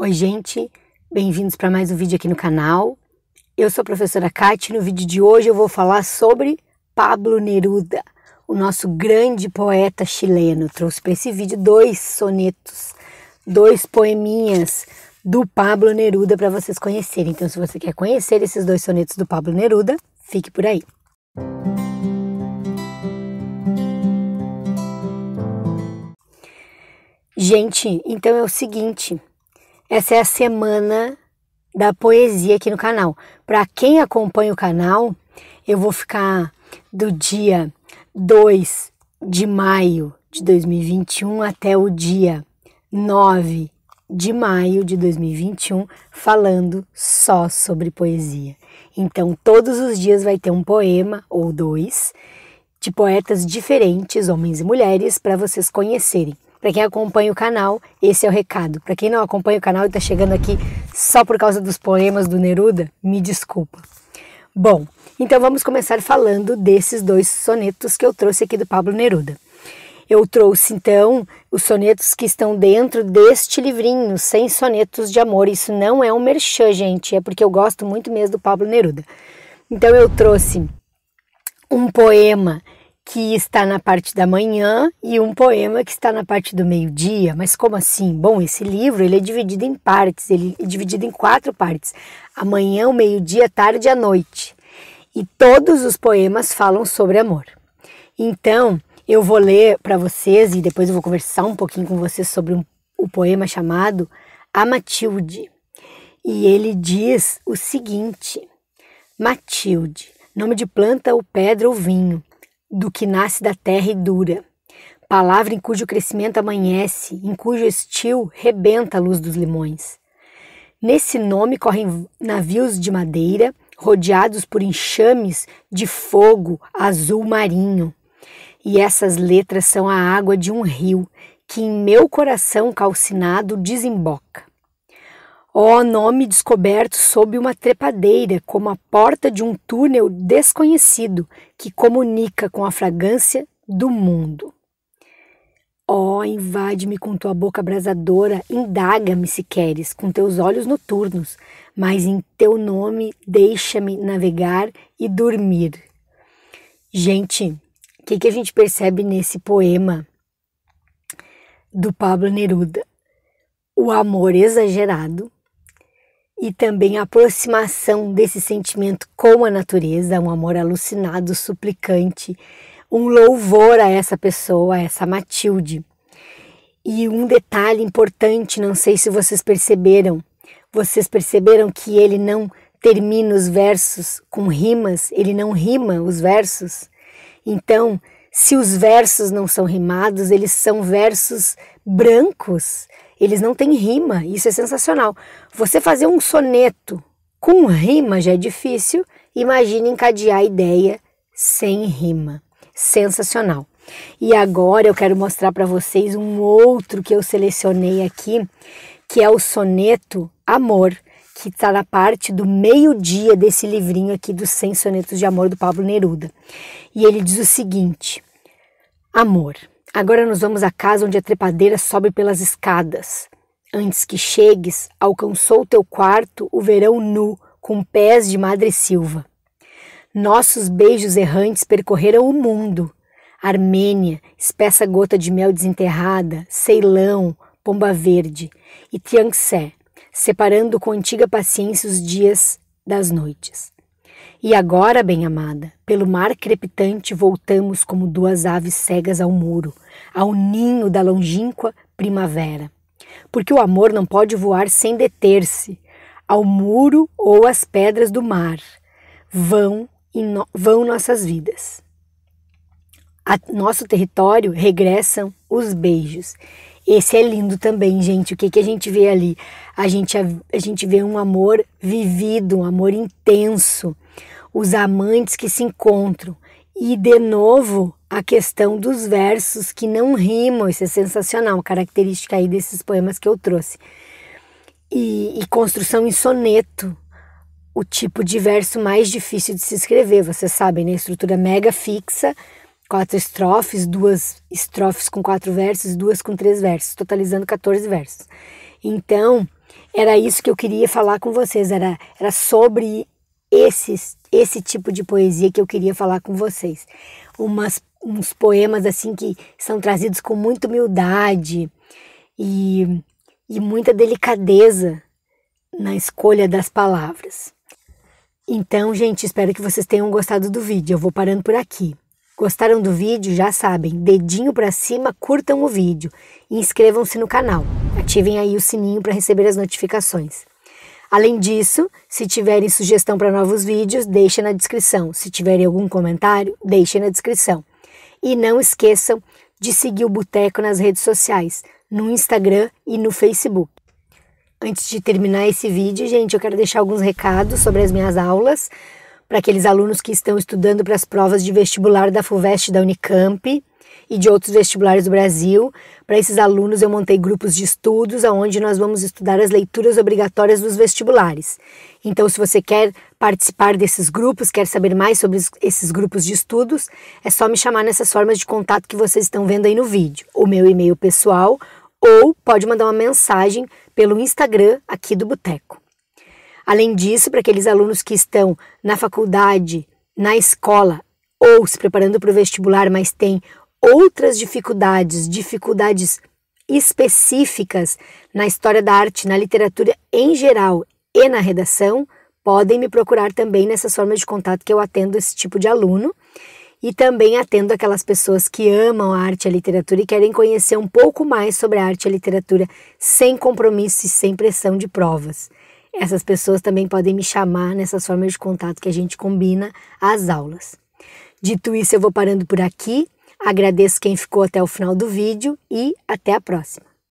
Oi, gente, bem-vindos para mais um vídeo aqui no canal. Eu sou a professora Kate e no vídeo de hoje eu vou falar sobre Pablo Neruda, o nosso grande poeta chileno. Trouxe para esse vídeo dois sonetos, dois poeminhas do Pablo Neruda para vocês conhecerem. Então, se você quer conhecer esses dois sonetos do Pablo Neruda, fique por aí. Gente, então é o seguinte, essa é a semana da poesia aqui no canal. Para quem acompanha o canal, eu vou ficar do dia 2 de maio de 2021 até o dia 9 de maio de 2021 falando só sobre poesia. Então, todos os dias vai ter um poema ou dois de poetas diferentes, homens e mulheres, para vocês conhecerem. Para quem acompanha o canal, esse é o recado. Para quem não acompanha o canal e está chegando aqui só por causa dos poemas do Neruda, me desculpa. Bom, então vamos começar falando desses dois sonetos que eu trouxe aqui do Pablo Neruda. Eu trouxe então os sonetos que estão dentro deste livrinho, sem sonetos de amor. Isso não é um merchan, gente, é porque eu gosto muito mesmo do Pablo Neruda. Então eu trouxe um poema que está na parte da manhã e um poema que está na parte do meio-dia. Mas como assim? Bom, esse livro ele é dividido em partes, ele é dividido em quatro partes: amanhã, o meio-dia, tarde e a noite. E todos os poemas falam sobre amor. Então, eu vou ler para vocês e depois eu vou conversar um pouquinho com vocês sobre um, o poema chamado A Matilde. E ele diz o seguinte: Matilde, nome de planta ou pedra ou vinho, do que nasce da terra e dura. Palavra em cujo crescimento amanhece, em cujo estio rebenta a luz dos limões. Nesse nome correm navios de madeira, rodeados por enxames de fogo azul marinho. E essas letras são a água de um rio que em meu coração calcinado desemboca. Ó oh, nome descoberto sob uma trepadeira, como a porta de um túnel desconhecido que comunica com a fragrância do mundo. Ó, oh, invade-me com tua boca abrasadora, indaga-me se queres, com teus olhos noturnos, mas em teu nome deixa-me navegar e dormir. Gente, o que, que a gente percebe nesse poema do Pablo Neruda? O amor exagerado, e também a aproximação desse sentimento com a natureza, um amor alucinado, suplicante, um louvor a essa pessoa, a essa Matilde. E um detalhe importante, não sei se vocês perceberam, vocês perceberam que ele não termina os versos com rimas, ele não rima os versos? Então, se os versos não são rimados, eles são versos brancos, eles não têm rima, isso é sensacional. Você fazer um soneto com rima já é difícil, imagine encadear a ideia sem rima. Sensacional. E agora eu quero mostrar para vocês um outro que eu selecionei aqui, que é o soneto Amor, que está na parte do meio-dia desse livrinho aqui dos 100 sonetos de amor do Pablo Neruda. E ele diz o seguinte: Amor. Agora nós vamos à casa onde a trepadeira sobe pelas escadas. Antes que chegues, alcançou teu quarto o verão nu, com pés de madre silva. Nossos beijos errantes percorreram o mundo. Armênia, espessa gota de mel desenterrada, Ceilão, Pomba Verde e Tianxé, separando com antiga paciência os dias das noites. E agora, bem-amada, pelo mar crepitante voltamos como duas aves cegas ao muro, ao ninho da longínqua primavera. Porque o amor não pode voar sem deter-se ao muro ou às pedras do mar. Vão, no, vão nossas vidas. A nosso território regressam os beijos. Esse é lindo também, gente. O que, que a gente vê ali? A gente, a, a gente vê um amor vivido, um amor intenso os amantes que se encontram. E de novo, a questão dos versos que não rimam, isso é sensacional, característica aí desses poemas que eu trouxe. E, e construção em soneto, o tipo de verso mais difícil de se escrever, vocês sabem, né? Estrutura mega fixa, quatro estrofes, duas estrofes com quatro versos, duas com três versos, totalizando 14 versos. Então, era isso que eu queria falar com vocês, era, era sobre esses, esse tipo de poesia que eu queria falar com vocês. Umas, uns poemas assim que são trazidos com muita humildade e, e muita delicadeza na escolha das palavras. Então, gente, espero que vocês tenham gostado do vídeo. Eu vou parando por aqui. Gostaram do vídeo? Já sabem, dedinho para cima, curtam o vídeo e inscrevam-se no canal. Ativem aí o sininho para receber as notificações. Além disso, se tiverem sugestão para novos vídeos, deixem na descrição. Se tiverem algum comentário, deixem na descrição. E não esqueçam de seguir o Boteco nas redes sociais, no Instagram e no Facebook. Antes de terminar esse vídeo, gente, eu quero deixar alguns recados sobre as minhas aulas para aqueles alunos que estão estudando para as provas de vestibular da FUVEST da Unicamp e de outros vestibulares do Brasil. Para esses alunos eu montei grupos de estudos onde nós vamos estudar as leituras obrigatórias dos vestibulares. Então, se você quer participar desses grupos, quer saber mais sobre esses grupos de estudos, é só me chamar nessas formas de contato que vocês estão vendo aí no vídeo. O meu e-mail pessoal ou pode mandar uma mensagem pelo Instagram aqui do Boteco. Além disso, para aqueles alunos que estão na faculdade, na escola ou se preparando para o vestibular, mas têm outras dificuldades, dificuldades específicas na história da arte, na literatura em geral e na redação, podem me procurar também nessas formas de contato que eu atendo esse tipo de aluno e também atendo aquelas pessoas que amam a arte e a literatura e querem conhecer um pouco mais sobre a arte e a literatura sem compromisso e sem pressão de provas. Essas pessoas também podem me chamar nessas formas de contato que a gente combina às aulas. Dito isso, eu vou parando por aqui. Agradeço quem ficou até o final do vídeo e até a próxima.